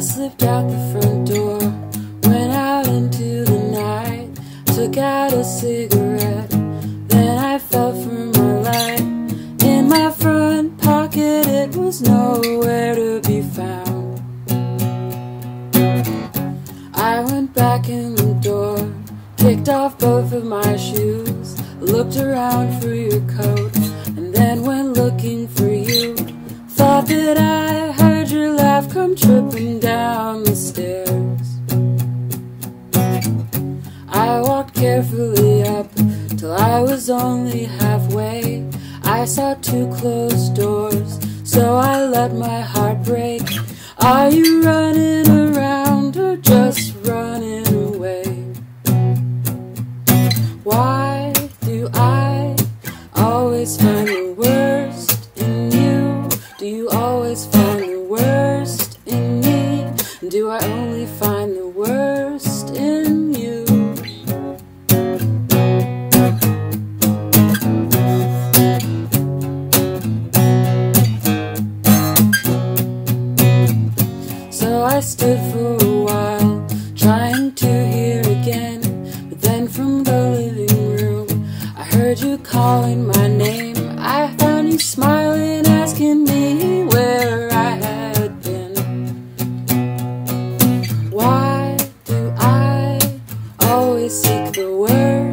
slipped out the front door, went out into the night, took out a cigarette. Then I fell for my light. In my front pocket, it was nowhere to be found. I went back in the door, kicked off both of my shoes, looked around for your coat, and then went looking for you. Thought that I heard your laugh come tripping carefully up till I was only halfway. I saw two closed doors, so I let my heart break. Are you running around or just running away? Why do I always find the worst in you? Do you always find the worst in me? Do I only find calling my name. I found you smiling, asking me where I had been. Why do I always seek the worst?